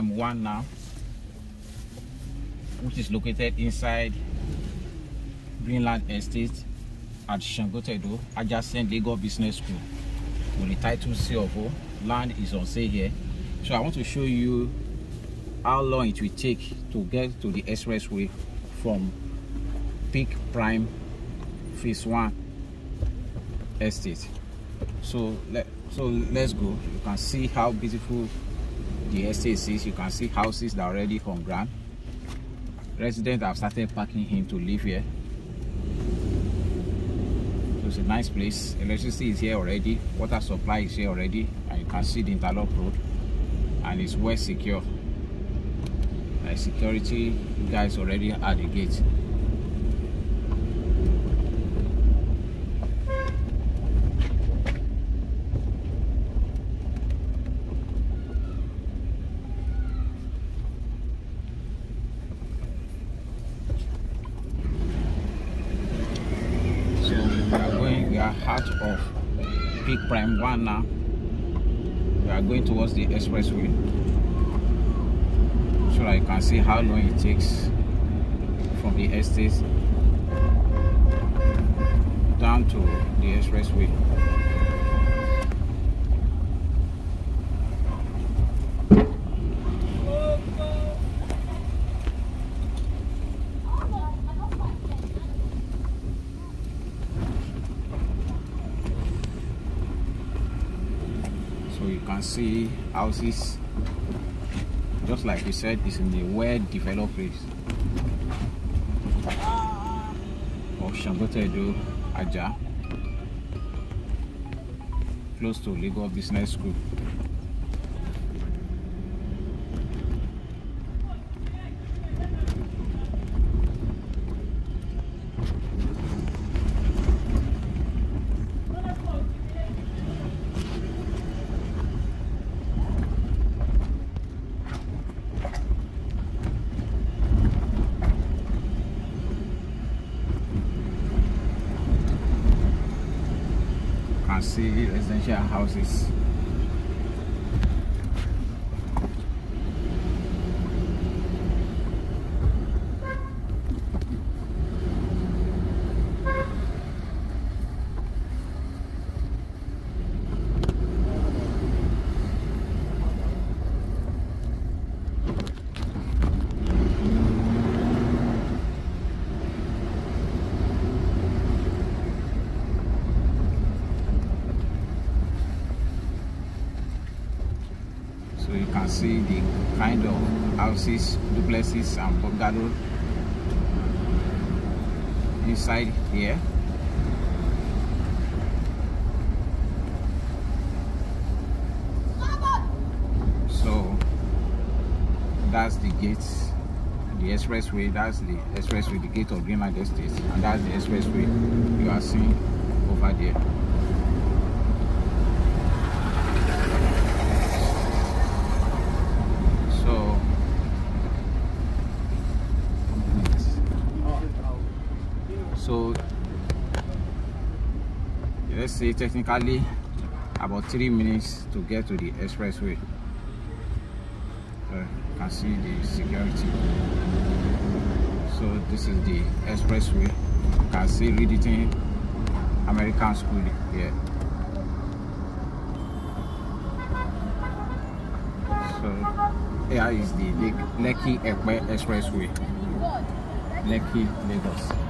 I'm one now, which is located inside Greenland Estate at Shangotedo, adjacent Lagos Business School. With the title C of O, land is on sale here. So I want to show you how long it will take to get to the expressway from Peak Prime Phase 1 Estate. So let so let's go. You can see how beautiful the estate is. You can see houses that are already on ground. Residents have started parking in to live here. So it's a nice place. Electricity is here already. Water supply is here already. And you can see the interlock road. And it's well secure. Like security guys already at the gate. Out of Peak Prime 1 now. We are going towards the expressway. So that you can see how long it takes from the estate down to the expressway. So you can see houses just like we said, it's in a well-developed place. Of Shangotedo, Aja, close to Lagos Business School. Can see residential houses. So you can see the kind of houses, duplexes and bungalow inside here. So that's the gate, the expressway, that's the expressway, the gate of Greenland Estate, and that's the expressway you are seeing over there. So so let's say technically about three minutes to get to the expressway. Uh, you can see the security. So this is the expressway. You can see Reddington American School here. So here is the Lek- Lekki Expressway. Lekki, Lagos.